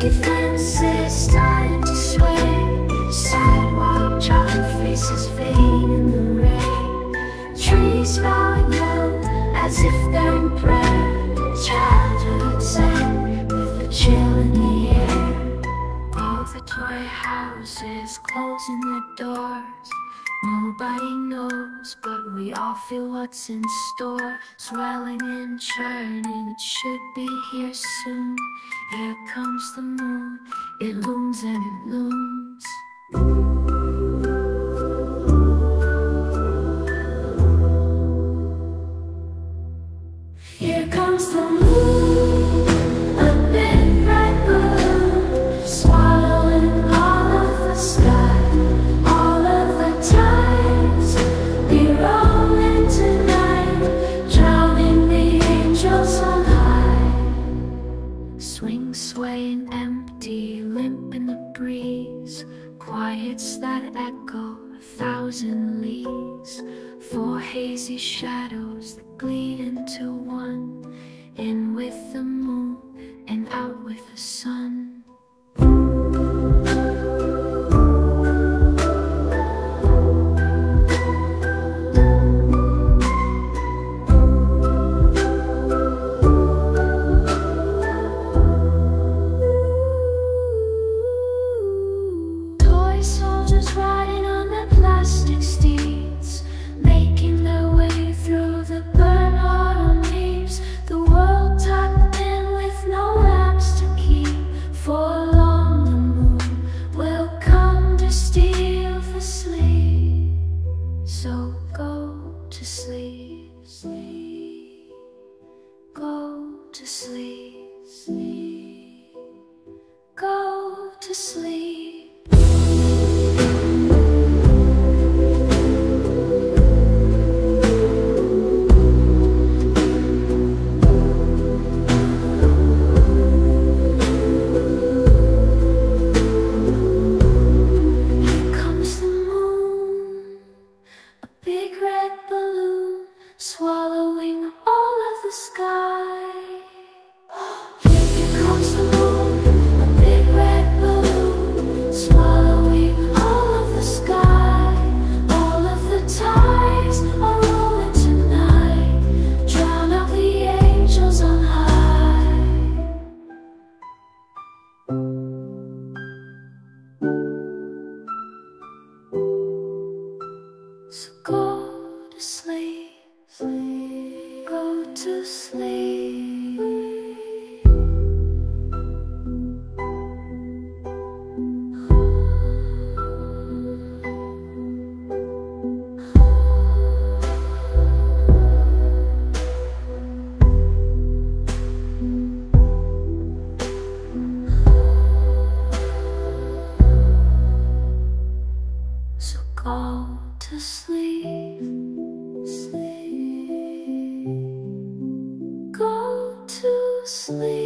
Picket fences starting to sway Sidewalk child faces fade in the rain. Trees bowing low as if they're in prayer. Childhood sang with a chill in the air. All the toy houses closing their doors Nobody knows, but we all feel what's in store. Swelling and churning, it should be here soon. Here comes the moon, it looms and it looms swaying, empty, limp in the breeze. Quiets that echo a thousand leagues. Four hazy shadows that bleed into one to sleep, sleep. Go to sleep. Go So go to sleep, sleep, go to sleep.